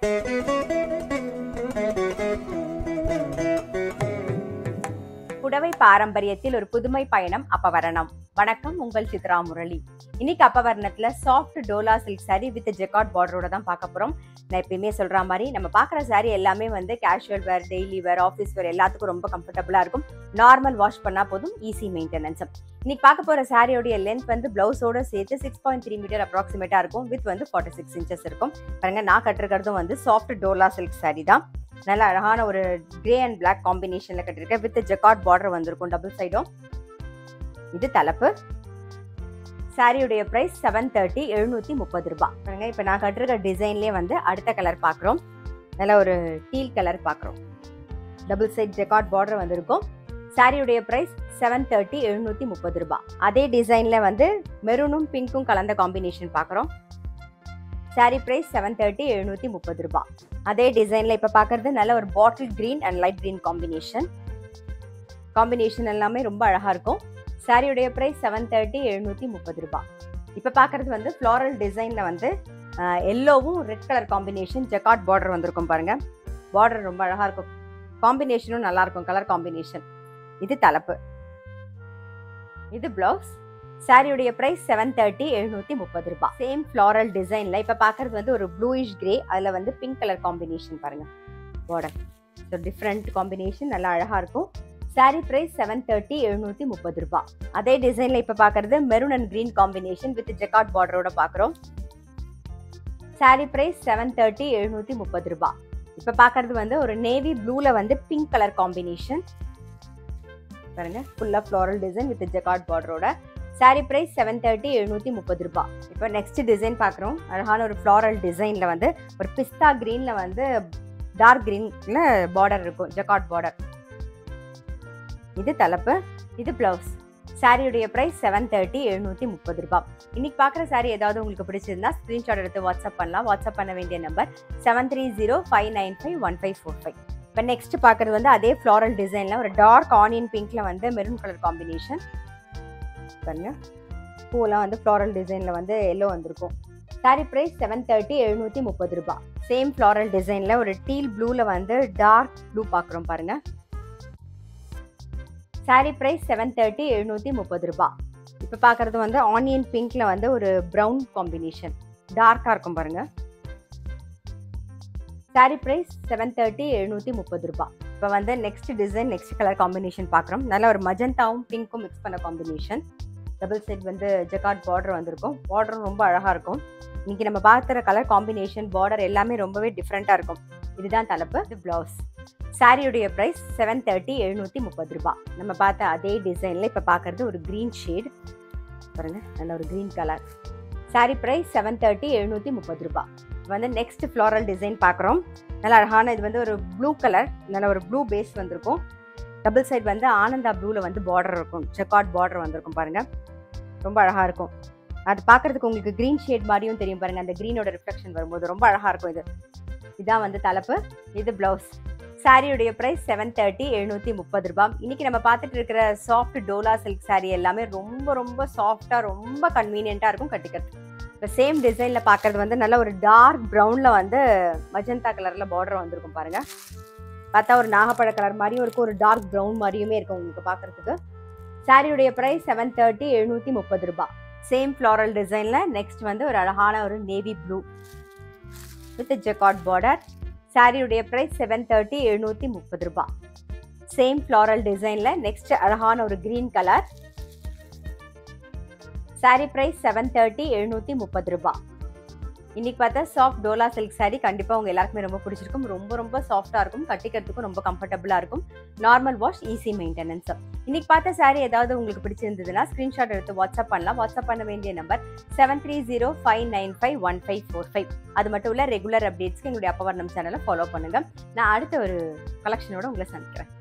Thank you. புடவை பாரம்பரியத்தில் ஒரு புதுமை பயணம் அப்பவரணம். வணக்கம் உங்கள் சித்ரா முரளி. இன்னைக்கு அப்பவரணத்துல soft dola silk sari with jacquard பார்டரோட தான் பார்க்க போறோம். நான் எப்பயுமே சொல்ற மாதிரி நம்ம பார்க்குற சாரி எல்லாமே வந்து casual wear daily wear office wear எல்லாத்துக்கும் ரொம்ப கம்ஃபர்டபுளா இருக்கும். நார்மல் வாஷ் பண்ணா போதும் ஈஸி மெயின்டெனன்ஸ் இன்னைக்கு பார்க்க போற சாரியோடைய லென்த் வந்து பிளவுஸோட சேர்த்து சிக்ஸ் பாயிண்ட் த்ரீ மீட்டர் அப்ராக்சிமேட்டா இருக்கும். வித் வந்து ஃபார்ட்டி சிக்ஸ் இன்ச்சஸ் இருக்கும். பாருங்க நான் கட்டிருக்கிறதும் வந்து சாஃப்ட் டோலா சில்க் சாரி தான். நல்ல அழகான ஒரு கிரே அண்ட் பிளாக் காம்பினேஷன்ல கட்டிருக்கேன் வித் ஜெக்காட் பார்டர் வந்திருக்கும் டபுள் சைடும் இது தலைப்பு. சாரியுடைய பிரைஸ் செவன் தேர்ட்டி எழுநூத்தி முப்பது ரூபாய். பாருங்க இப்போ நான் கட்டிருக்க டிசைன்லேயே வந்து அடுத்த கலர் பார்க்குறோம். நல்ல ஒரு டீல் கலர் பார்க்குறோம். டபுள் சைட் ஜெக்காட் பார்டர் வந்திருக்கும். சாரியுடைய பிரைஸ் செவன் தேர்ட்டி எழுநூத்தி முப்பது ரூபாய். அதே டிசைன்ல வந்து மெரூனும் பிங்க்கும் கலந்த காம்பினேஷன் பார்க்குறோம். சாரி ப்ரைஸ் செவன் தேர்ட்டி எழுநூற்றி முப்பது ரூபா. அதே டிசைனில் இப்போ பார்க்குறது நல்ல ஒரு bottle green and light green combination combination எல்லாமே ரொம்ப அழகாக இருக்கும். சாரியுடைய ப்ரைஸ் செவன் தேர்ட்டி எழுநூற்றி முப்பது ரூபா. இப்போ பார்க்குறது வந்து ஃப்ளாரல் டிசைனில் வந்து எல்லோவும் red colour combination jacquard border வந்திருக்கும் பாருங்கள் பார்டர் ரொம்ப அழகாக இருக்கும். காம்பினேஷனும் நல்லாயிருக்கும் கலர் காம்பினேஷன் இது தலைப்பு. இது பிளவுஸ் சாரியுடைய பிரைஸ் செவன் தேர்ட்டி எழுநூத்தி முப்பது ரூபாய். சேம் ஃப்ளாரல் டிசைன்ல இப்ப பாக்குறது வந்து ஒரு ப்ளூயிஷ் கிரே அதுல வந்து பிங்க் கலர் காம்பினேஷன் பாருங்க. பார்டர் ஸோ டிஃப்ரெண்ட் காம்பினேஷன் நல்லா அழகா இருக்கும். சாரி பிரைஸ் செவன் தேர்ட்டி எழுநூத்தி முப்பது ரூபாய். அதே டிசைன்ல இப்ப பாக்குறது maroon and green combination with jacquard பார்டரோட பாக்குறோம். சாரி பிரைஸ் செவன் தேர்ட்டி எழுநூத்தி முப்பது ரூபாய். இப்ப பாக்குறது வந்து ஒரு நேவி ப்ளூல வந்து பிங்க் கலர் காம்பினேஷன் பாருங்க ஃபுல்லா ஃப்ளாரல் டிசைன் வித் ஜெக்காட் பார்டரோட சாரி ப்ரைஸ் செவன் தேர்ட்டி எழுநூத்தி முப்பது ரூபாய் இப்போ நெக்ஸ்ட் டிசைன் பார்க்குறோம். அழகான ஒரு ஃப்ளாரல் டிசைன்ல வந்து ஒரு பிஸ்தா கிரீன்ல வந்து டார்க் க்ரீனில் பார்டர் இருக்கும். ஜக்காட் பார்டர் இது தலைப்பு இது பிளவுஸ் சாரியுடைய ப்ரைஸ் செவன் தேர்ட்டி எழுநூத்தி முப்பது ரூபாய் இன்னைக்கு பார்க்குற சாரி ஏதாவது உங்களுக்கு பிடிச்சிருந்தா ஸ்க்ரீன்ஷாட் எடுத்து வாட்ஸ்அப் பண்ணலாம். வாட்ஸ்அப் பண்ண வேண்டிய number seven three zero five nine five one five four five இப்போ நெக்ஸ்ட் பார்க்குறது வந்து அதே ஃப்ளாரல் டிசைனில் ஒரு டார்க் ஆனியன் பிங்க்ல வந்து மெரூன் கலர் காம்பினேஷன் பாருங்கள் பூவெல்லாம் வந்து ஃப்ளாரல் டிசைனில் வந்து எல்லோ வந்திருக்கும். சாரி ப்ரைஸ் செவன் தேர்ட்டி எழுநூற்றி முப்பது ரூபா. சேம் ஃப்ளாரல் டிசைனில் ஒரு டீல் ப்ளூவில் வந்து டார்க் ப்ளூ பார்க்குறோம் பாருங்கள் சாரி ப்ரைஸ் செவன் தேர்ட்டி எழுநூற்றி முப்பது ரூபா. இப்போ பார்க்குறது வந்து ஆனியன் பிங்க்ல வந்து ஒரு ப்ரௌன் காம்பினேஷன் டார்க்காக இருக்கும் பாருங்கள் சாரி ப்ரைஸ் செவன் தேர்ட்டி எழுநூற்றி முப்பது ரூபா. இப்போ வந்து next design next colour combination பார்க்குறோம் நல்ல ஒரு மஜந்தாவும் பிங்க்கும் மிக்ஸ் பண்ண காம்பினேஷன் டபுள் சைட் வந்து ஜெக்காட் பார்டர் வந்திருக்கும். பார்டரும் ரொம்ப அழகாக இருக்கும். இன்னைக்கு நம்ம பார்க்குற கலர் காம்பினேஷன் பார்டர் எல்லாமே ரொம்பவே டிஃப்ரெண்ட்டாக இருக்கும். இதுதான் தலைப்பு. இது பிளவுஸ் சாரியுடைய ப்ரைஸ் செவன் தேர்ட்டி எழுநூற்றி முப்பது ரூபாய் நம்ம பார்த்த அதே டிசைனில் இப்போ பார்க்குறது ஒரு க்ரீன் ஷேட் பாருங்க நல்ல ஒரு green colour sari price seven thirty எழுநூற்றி முப்பது ரூபா. வந்து நெக்ஸ்ட் ஃப்ளாரல் டிசைன் பார்க்குறோம் நல்ல அழகான இது வந்து ஒரு ப்ளூ கலர் நல்ல ஒரு ப்ளூ பேஸ் வந்திருக்கும். டபுள் சைட் வந்து ஆனந்தா ப்ளூவில் வந்து பார்டர் இருக்கும். செக்கார்ட் பார்டர் வந்திருக்கும் பாருங்க. ரொம்ப அழகாக இருக்கும். அது பார்க்குறதுக்கு உங்களுக்கு க்ரீன் ஷேட் மாதிரியும் தெரியும் பாருங்க. அந்த க்ரீனோட ரிஃப்ளெக்ஷன் வரும்போது ரொம்ப அழகாக இருக்கும் இது. இதான் வந்து தலைப்பு. இது ப்ளவுஸ் சாரியுடைய ப்ரைஸ் செவன் தேர்ட்டி எழுநூற்றி முப்பது ரூபாய். இன்னைக்கு நம்ம பார்த்துட்டு இருக்கிற சாஃப்ட் டோலா சில்க் சாரீ எல்லாமே ரொம்ப ரொம்ப சாஃப்டாக ரொம்ப கன்வீனியண்ட்டாக இருக்கும் கட்டிக்கிறது இப்போ சேம் டிசைனில் பார்க்குறது வந்து நல்ல ஒரு டார்க் ப்ரௌனில் வந்து மஜந்தா கலரில் பார்டர் வந்திருக்கும் பாருங்க. பார்த்தா ஒரு நாகப்பழ கலர் மாதிரியும் இருக்கும் ஒரு டார்க் ப்ரௌன் மாதிரியுமே இருக்கும் உங்களுக்கு பார்க்கறதுக்கு. சாரியுடைய ப்ரைஸ் செவன் தேர்ட்டி எழுநூற்றி முப்பது ரூபாய். சேம் ஃப்ளாரல் டிசைனில் நெக்ஸ்ட் வந்து ஒரு அழகான ஒரு navy blue with jacquard border சாரியுடைய ப்ரைஸ் செவன் தேர்ட்டி எழுநூற்றி முப்பது ரூபாய். சேம் ஃப்ளாரல் டிசைனில் நெக்ஸ்ட் அழகான ஒரு green colour sari price seven thirty எழுநூற்றி முப்பது ரூபாய். இன்னைக்கு பார்த்தா சாஃப்ட் டோலா சில்க் சாரீ கண்டிப்பாக உங்கள் எல்லாருக்குமே ரொம்ப பிடிச்சிருக்கும். ரொம்ப ரொம்ப சாஃப்ட்டாக இருக்கும். கட்டிக்கிறதுக்கும் ரொம்ப கம்ஃபர்டபுளாக இருக்கும். நார்மல் வாஷ் ஈஸி மெயின்டெனன்ஸ் இன்னைக்கு பார்த்த சாரீ ஏதாவது உங்களுக்கு பிடிச்சிருந்ததுன்னா ஸ்க்ரீன்ஷாட் எடுத்து வாட்ஸ்அப் பண்ணலாம். வாட்ஸ்அப் பண்ண வேண்டிய number seven three zero five nine five one five four five அது மட்டும் இல்லை ரெகுலர் அப்டேட்ஸ்க்கு எங்களுடைய அப்பவர்ணம் சேனலை ஃபாலோ பண்ணுங்க. நான் அடுத்த ஒரு கலெக்ஷனோட உங்களை சந்திக்கிறேன்.